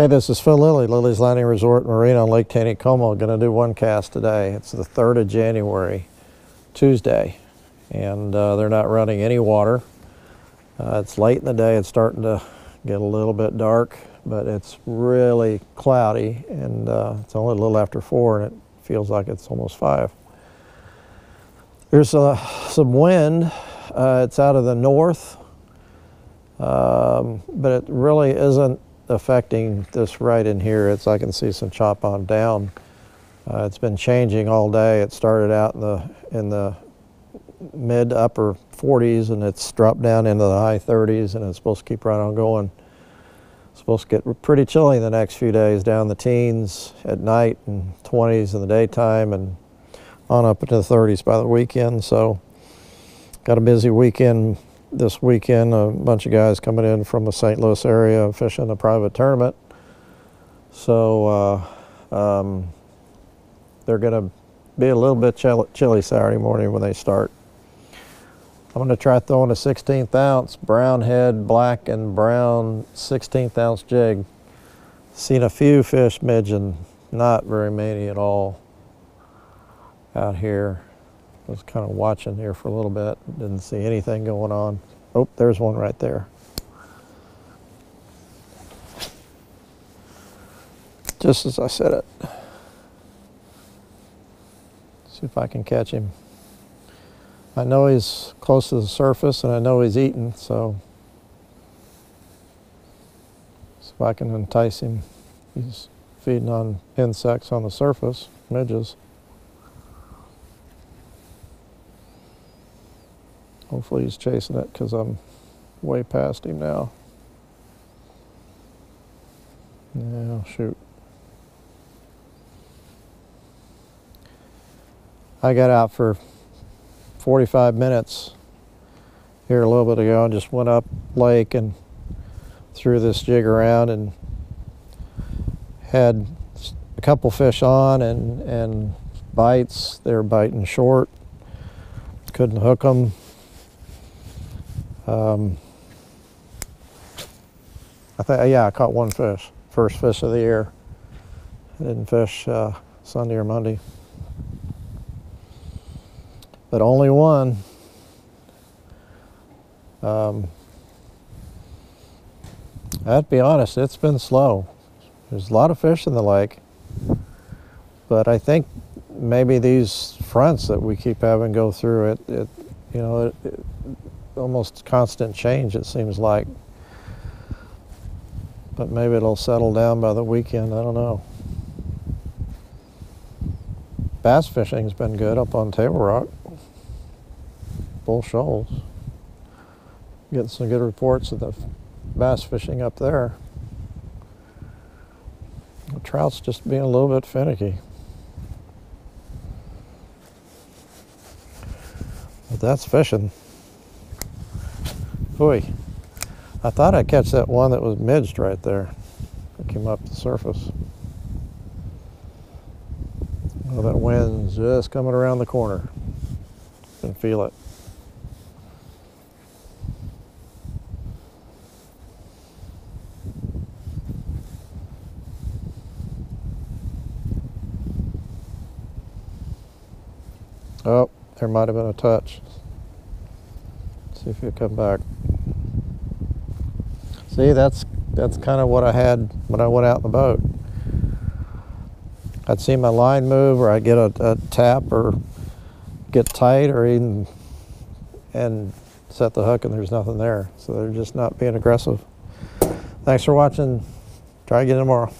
Hey, this is Phil Lilley, Lilleys' Landing Resort Marina on Lake Taneycomo. Going to do one cast today. It's the 3rd of January, Tuesday, and uh, they're not running any water. Uh, it's late in the day. It's starting to get a little bit dark, but it's really cloudy, and uh, it's only a little after 4, and it feels like it's almost 5. There's uh, some wind. Uh, it's out of the north, um, but it really isn't affecting this right in here. It's I can see some chop on down. Uh, it's been changing all day. It started out in the in the mid upper 40s and it's dropped down into the high 30s and it's supposed to keep right on going. It's supposed to get pretty chilly the next few days, down the teens at night and 20s in the daytime and on up into the 30s by the weekend. So got a busy weekend this weekend, a bunch of guys coming in from the St. Louis area fishing a private tournament. So uh, um, they're going to be a little bit chilly Saturday morning when they start. I'm going to try throwing a 16th ounce brown head, black and brown 16th ounce jig. Seen a few fish midging, not very many at all out here was kind of watching here for a little bit. Didn't see anything going on. Oh, there's one right there. Just as I said it. See if I can catch him. I know he's close to the surface and I know he's eating, so see if I can entice him. He's feeding on insects on the surface, midges. Hopefully he's chasing it because I'm way past him now. Yeah, shoot. I got out for 45 minutes here a little bit ago and just went up lake and threw this jig around and had a couple fish on and, and bites. They were biting short. Couldn't hook them. Um, I think, yeah, I caught one fish, first fish of the year. I didn't fish uh, Sunday or Monday. But only one. Um, I have to be honest, it's been slow. There's a lot of fish in the lake, but I think maybe these fronts that we keep having go through it, it you know, it, it, almost constant change, it seems like. But maybe it'll settle down by the weekend, I don't know. Bass fishing's been good up on Table Rock, Bull Shoals. Getting some good reports of the bass fishing up there. The trout's just being a little bit finicky. But that's fishing. Boy, I thought I'd catch that one that was midged right there. It came up the surface. Well, that wind's just coming around the corner. Can feel it. Oh, there might have been a touch. See if he'll come back. See, that's that's kind of what I had when I went out in the boat. I'd see my line move, or I'd get a, a tap, or get tight, or even and set the hook, and there's nothing there. So they're just not being aggressive. Thanks for watching. Try again tomorrow.